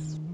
Thanks.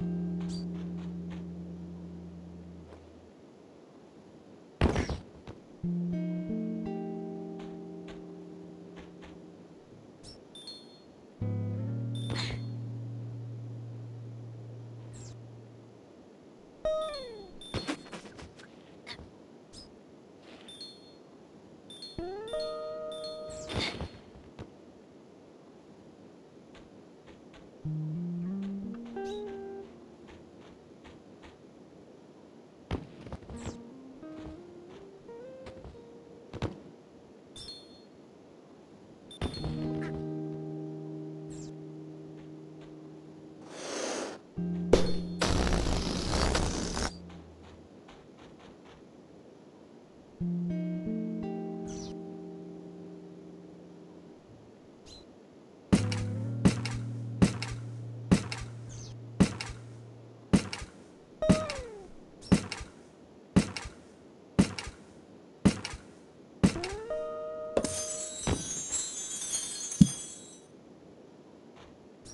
thank you